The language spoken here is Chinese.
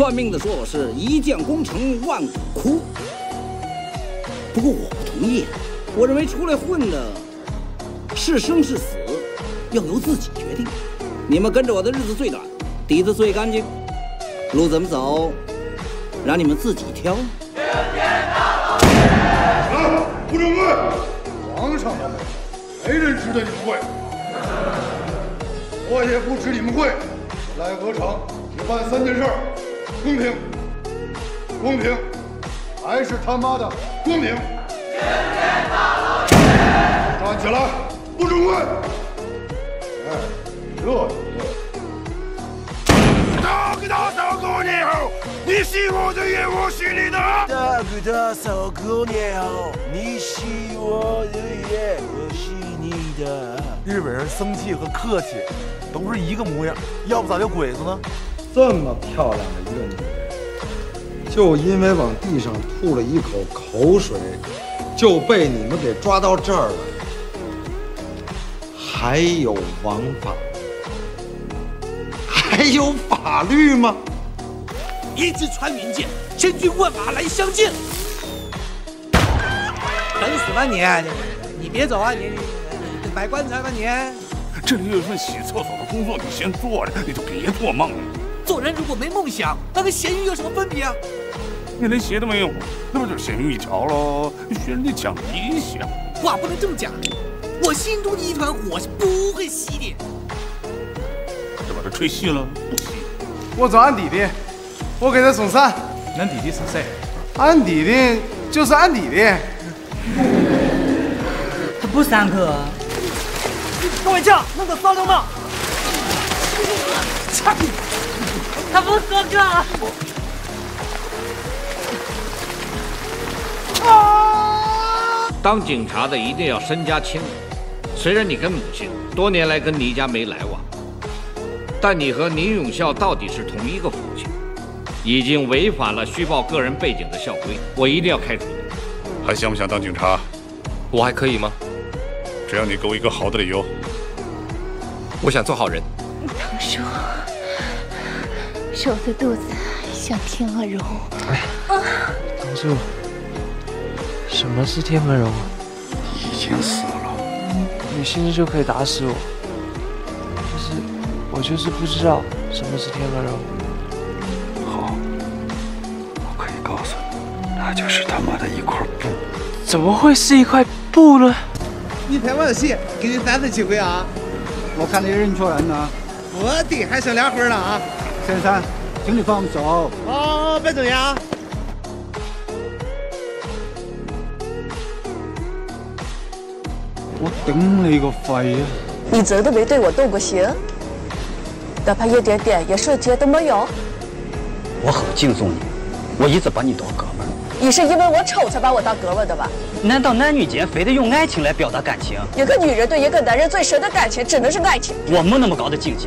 算命的说我是一将功成万骨枯，不过我不同意。我认为出来混的，是生是死，要由自己决定。你们跟着我的日子最短，底子最干净，路怎么走，让你们自己挑。啊！不准跪！皇上都没，没人值得你们跪。我也不值你们跪。来鹅城只办三件事：公平、公平，还是他妈的公平！站起来，不准跪！哎，热就对。大哥大嫂过年好，你是我的也我是你的。大哥大嫂过年好，你是我的也我是你的。日本人生气和客气都是一个模样，要不咋叫鬼子呢？这么漂亮的一个女人，就因为往地上吐了一口口水，就被你们给抓到这儿了。还有王法，还有法律吗？一支穿云箭，千军万马来相见。等死吧你！你别走啊你！买棺材吧你！这里有份洗厕所的工作，你先做着，你就别做梦了。做人如果没梦想，那跟咸鱼有什么分别啊？你连鞋都没有，那不就是咸鱼一条喽？学人家讲理想，话不能这么讲。我心中的一团火是不会熄的。就把它吹熄了，不熄。我找俺弟弟，我给他送伞。恁弟弟是谁？俺弟弟就是俺弟弟。他不上课。各位将，弄个骚流氓！操！他不哥哥。啊！当警察的一定要身家清白。虽然你跟母亲多年来跟倪家没来往，但你和倪永孝到底是同一个父亲，已经违反了虚报个人背景的校规，我一定要开除你。还想不想当警察？我还可以吗？只要你给我一个好的理由。我想做好人。唐叔，是我的肚子像天鹅绒。哎，唐叔，什么是天鹅绒？已经死了。你现在就可以打死我，可是我就是不知道什么是天鹅绒。好，我可以告诉你，那就是他妈的一块布。怎么会是一块布呢？你拍我的戏，给你三次机会啊！我看你认错人了。我的还剩两分了啊！先生，请你放手。哦，别这样。我顶你个肺啊！你真的没对我动过心？哪怕一点点，一瞬间都没有？我很敬重你，我一直把你当哥们儿。你是因为我丑才把我当哥们儿的吧？难道男女间非得用爱情来表达感情？一个女人对一个男人最深的感情，只能是爱情。我没那么高的境界，